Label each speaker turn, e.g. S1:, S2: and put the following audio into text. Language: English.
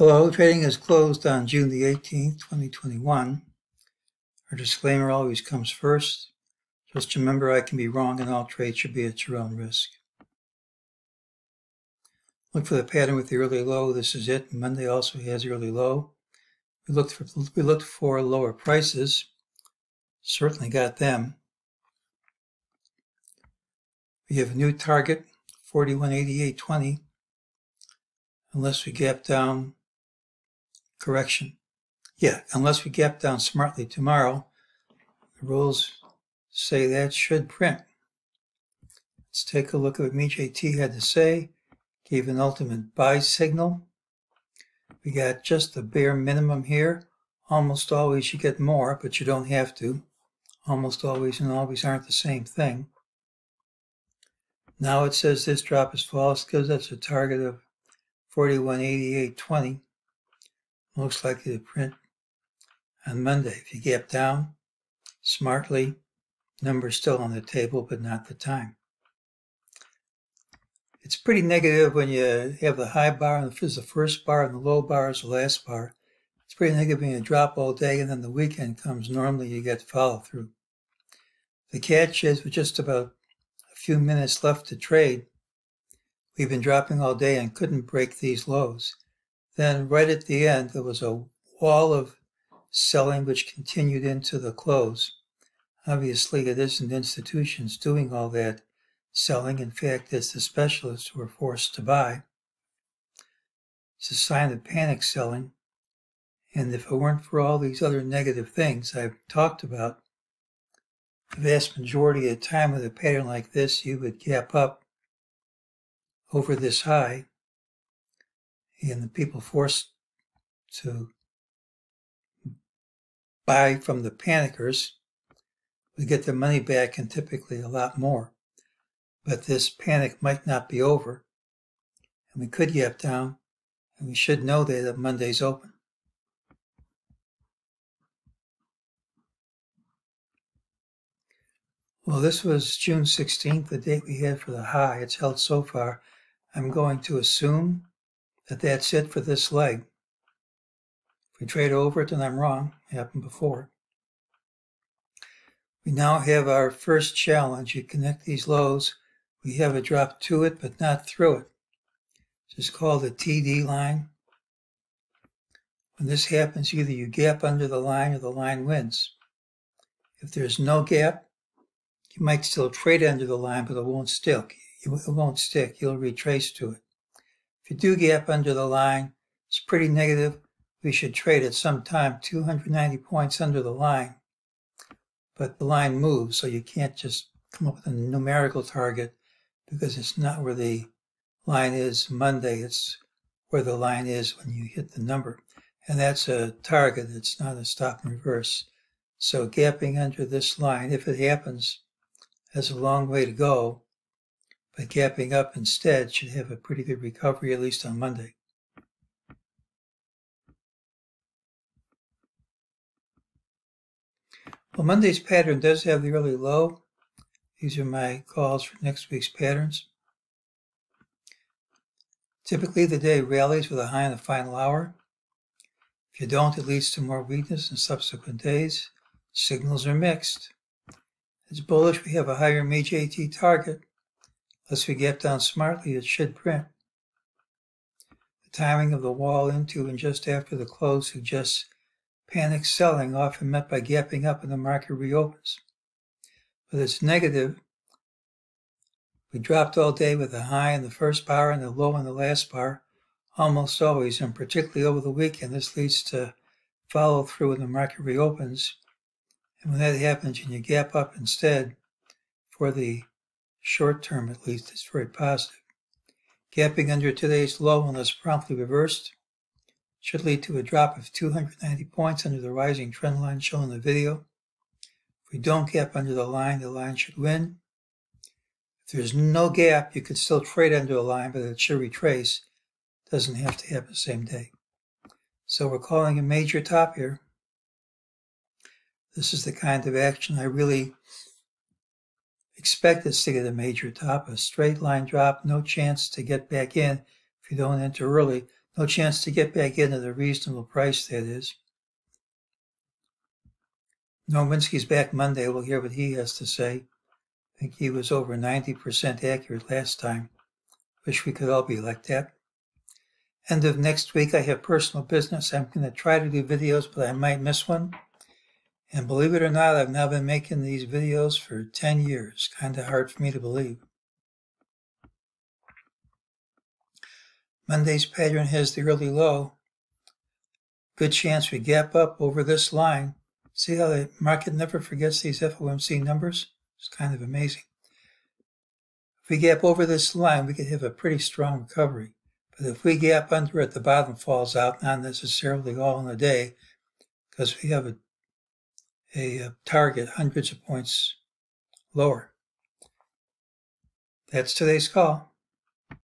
S1: Hello, trading is closed on June the 18th, 2021. Our disclaimer always comes first. Just remember I can be wrong and all trades should be at your own risk. Look for the pattern with the early low. This is it. Monday also has early low. We looked for we looked for lower prices. Certainly got them. We have a new target, 4188.20. Unless we gap down correction. Yeah, unless we gap down smartly tomorrow, the rules say that should print. Let's take a look at what MeJT had to say. Gave an ultimate buy signal. We got just the bare minimum here. Almost always you get more, but you don't have to. Almost always and always aren't the same thing. Now it says this drop is false because that's a target of 4188.20 most likely to print on Monday. If you gap down smartly, numbers still on the table, but not the time. It's pretty negative when you have the high bar and is the first bar and the low bar is the last bar. It's pretty negative when you drop all day and then the weekend comes. Normally you get follow through. The catch is with just about a few minutes left to trade, we've been dropping all day and couldn't break these lows. Then, right at the end, there was a wall of selling which continued into the close. Obviously, it isn't institutions doing all that selling. In fact, it's the specialists who are forced to buy. It's a sign of panic selling. And if it weren't for all these other negative things I've talked about, the vast majority of the time with a pattern like this, you would gap up over this high and the people forced to buy from the panickers would get their money back and typically a lot more. But this panic might not be over, and we could get down, and we should know that, that Monday's open. Well, this was June 16th, the date we had for the high. It's held so far. I'm going to assume that that's it for this leg. If we trade over it, then I'm wrong. It happened before. We now have our first challenge. You connect these lows. We have a drop to it, but not through it. This is called a TD line. When this happens, either you gap under the line or the line wins. If there's no gap, you might still trade under the line, but it won't stick. It won't stick. You'll retrace to it. If you do gap under the line, it's pretty negative. We should trade at some time 290 points under the line. But the line moves, so you can't just come up with a numerical target because it's not where the line is Monday. It's where the line is when you hit the number. And that's a target. It's not a stop and reverse. So gapping under this line, if it happens, has a long way to go but gapping up instead should have a pretty good recovery, at least on Monday. Well, Monday's pattern does have the early low. These are my calls for next week's patterns. Typically, the day rallies with a high in the final hour. If you don't, it leads to more weakness in subsequent days. Signals are mixed. It's bullish. We have a higher MeJT target Unless we get down smartly, it should print. The timing of the wall into and just after the close suggests panic selling, often met by gapping up when the market reopens. But it's negative. We dropped all day with a high in the first bar and a low in the last bar, almost always, and particularly over the weekend. This leads to follow through when the market reopens. And when that happens and you gap up instead for the short term at least, is very positive. Gapping under today's low, unless promptly reversed, should lead to a drop of 290 points under the rising trend line shown in the video. If we don't gap under the line, the line should win. If there's no gap, you could still trade under the line, but it should retrace. Doesn't have to happen the same day. So we're calling a major top here. This is the kind of action I really expect this to get a major top, a straight line drop, no chance to get back in if you don't enter early. No chance to get back in at a reasonable price, that is. Norminski's back Monday. We'll hear what he has to say. I think he was over 90% accurate last time. Wish we could all be like that. End of next week, I have personal business. I'm going to try to do videos, but I might miss one. And believe it or not, I've now been making these videos for 10 years. Kind of hard for me to believe. Monday's pattern has the early low. Good chance we gap up over this line. See how the market never forgets these FOMC numbers? It's kind of amazing. If we gap over this line, we could have a pretty strong recovery. But if we gap under it, the bottom falls out, not necessarily all in a day, because we have a, a uh, target hundreds of points lower. That's today's call.